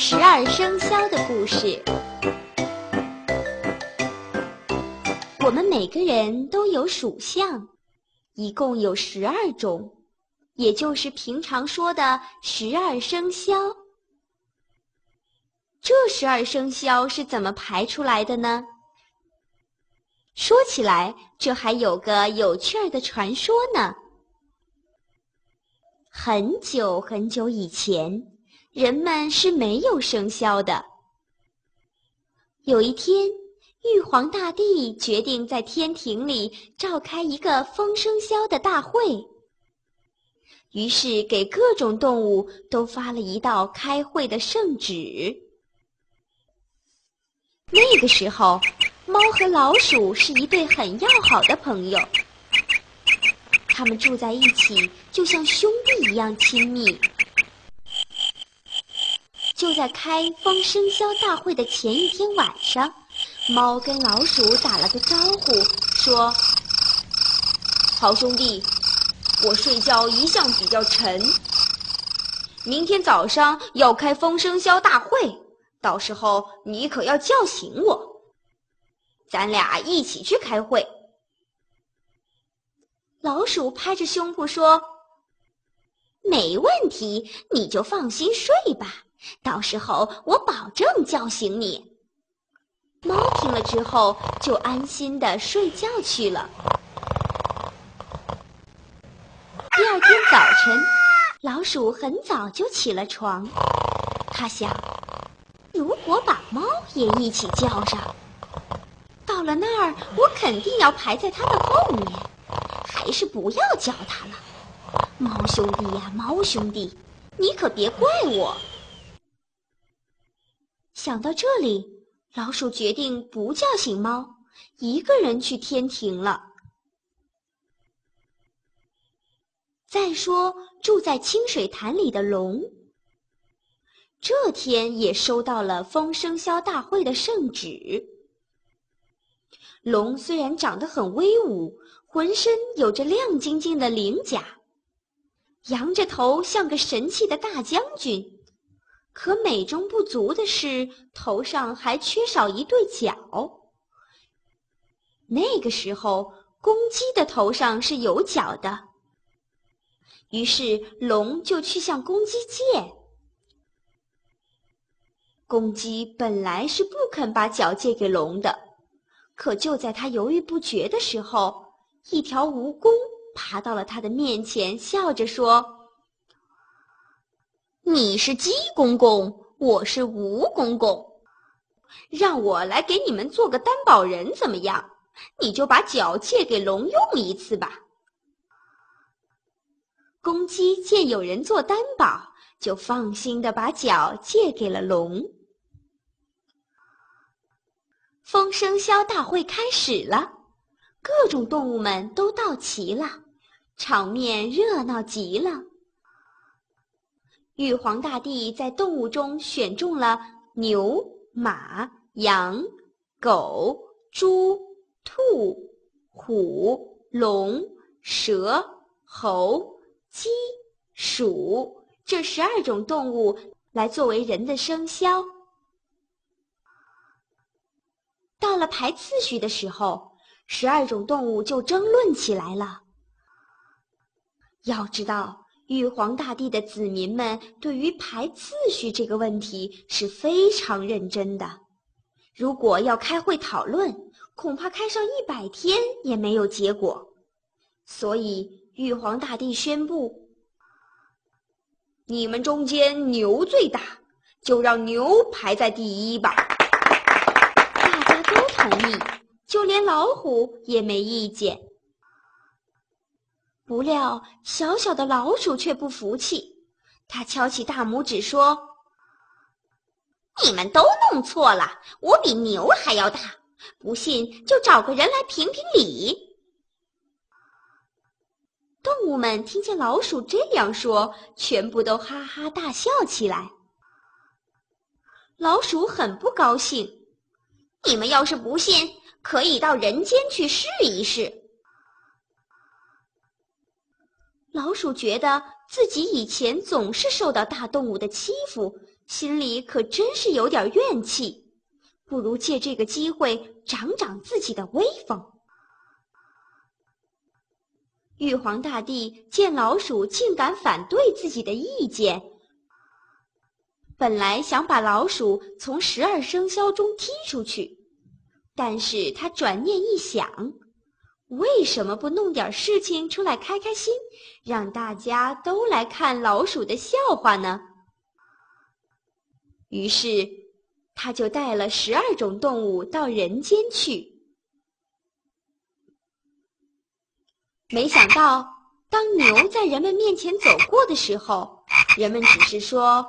十二生肖的故事。我们每个人都有属相，一共有十二种，也就是平常说的十二生肖。这十二生肖是怎么排出来的呢？说起来，这还有个有趣儿的传说呢。很久很久以前，人们是没有生肖的。有一天，玉皇大帝决定在天庭里召开一个丰生肖的大会，于是给各种动物都发了一道开会的圣旨。那个时候，猫和老鼠是一对很要好的朋友。他们住在一起，就像兄弟一样亲密。就在开风生肖大会的前一天晚上，猫跟老鼠打了个招呼，说：“好兄弟，我睡觉一向比较沉。明天早上要开风生肖大会，到时候你可要叫醒我，咱俩一起去开会。”老鼠拍着胸脯说：“没问题，你就放心睡吧。到时候我保证叫醒你。”猫听了之后就安心的睡觉去了。第二天早晨，老鼠很早就起了床，他想，如果把猫也一起叫上，到了那儿我肯定要排在它的后面。还是不要叫它了，猫兄弟呀，猫兄弟，你可别怪我。想到这里，老鼠决定不叫醒猫，一个人去天庭了。再说，住在清水潭里的龙，这天也收到了风生肖大会的圣旨。龙虽然长得很威武。浑身有着亮晶晶的鳞甲，扬着头像个神气的大将军。可美中不足的是，头上还缺少一对角。那个时候，公鸡的头上是有角的。于是，龙就去向公鸡借。公鸡本来是不肯把角借给龙的，可就在他犹豫不决的时候，一条蜈蚣爬到了他的面前，笑着说：“你是鸡公公，我是吴公公，让我来给你们做个担保人，怎么样？你就把脚借给龙用一次吧。”公鸡见有人做担保，就放心的把脚借给了龙。风生肖大会开始了。各种动物们都到齐了，场面热闹极了。玉皇大帝在动物中选中了牛、马、羊、狗、猪、兔、虎、龙、蛇、猴、鸡、鼠这十二种动物来作为人的生肖。到了排次序的时候。十二种动物就争论起来了。要知道，玉皇大帝的子民们对于排次序这个问题是非常认真的。如果要开会讨论，恐怕开上一百天也没有结果。所以，玉皇大帝宣布：你们中间牛最大，就让牛排在第一吧。大家都同意。就连老虎也没意见。不料，小小的老鼠却不服气，它敲起大拇指说：“你们都弄错了，我比牛还要大，不信就找个人来评评理。”动物们听见老鼠这样说，全部都哈哈大笑起来。老鼠很不高兴：“你们要是不信。”可以到人间去试一试。老鼠觉得自己以前总是受到大动物的欺负，心里可真是有点怨气，不如借这个机会长长自己的威风。玉皇大帝见老鼠竟敢反对自己的意见，本来想把老鼠从十二生肖中踢出去，但是他转念一想，为什么不弄点事情出来开开心，让大家都来看老鼠的笑话呢？于是，他就带了十二种动物到人间去。没想到，当牛在人们面前走过的时候，人们只是说：“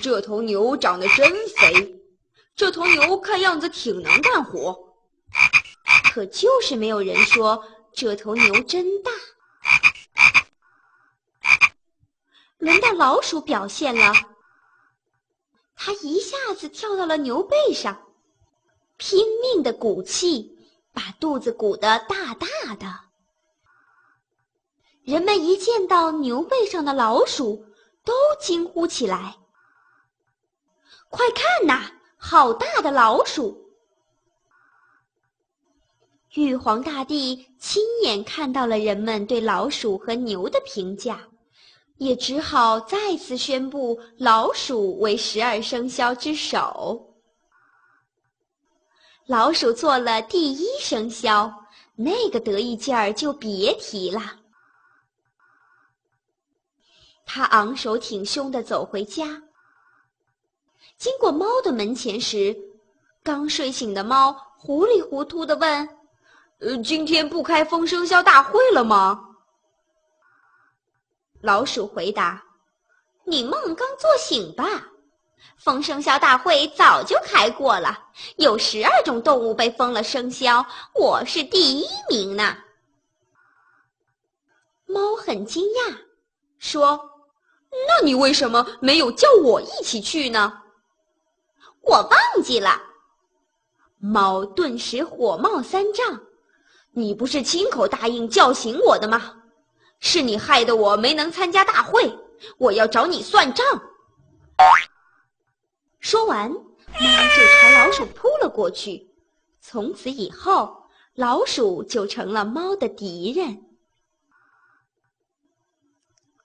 这头牛长得真肥，这头牛看样子挺能干活。”可就是没有人说这头牛真大。轮到老鼠表现了，它一下子跳到了牛背上，拼命的鼓气。把肚子鼓得大大的，人们一见到牛背上的老鼠，都惊呼起来：“快看呐，好大的老鼠！”玉皇大帝亲眼看到了人们对老鼠和牛的评价，也只好再次宣布老鼠为十二生肖之首。老鼠做了第一生肖，那个得意劲儿就别提了。他昂首挺胸地走回家，经过猫的门前时，刚睡醒的猫糊里糊涂地问：“呃，今天不开风生肖大会了吗？”老鼠回答：“你梦刚做醒吧。”风生肖大会早就开过了，有十二种动物被封了生肖，我是第一名呢。猫很惊讶，说：“那你为什么没有叫我一起去呢？”我忘记了。猫顿时火冒三丈：“你不是亲口答应叫醒我的吗？是你害得我没能参加大会，我要找你算账。”说完，猫就朝老鼠扑了过去。从此以后，老鼠就成了猫的敌人。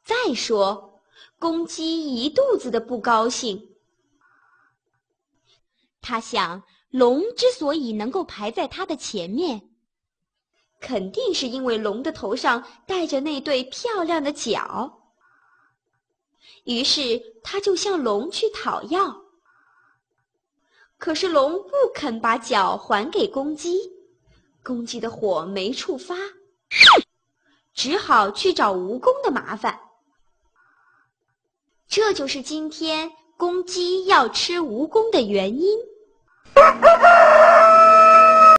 再说，公鸡一肚子的不高兴。他想，龙之所以能够排在它的前面，肯定是因为龙的头上戴着那对漂亮的角。于是，他就向龙去讨要。可是龙不肯把角还给公鸡，公鸡的火没处发，只好去找蜈蚣的麻烦。这就是今天公鸡要吃蜈蚣的原因。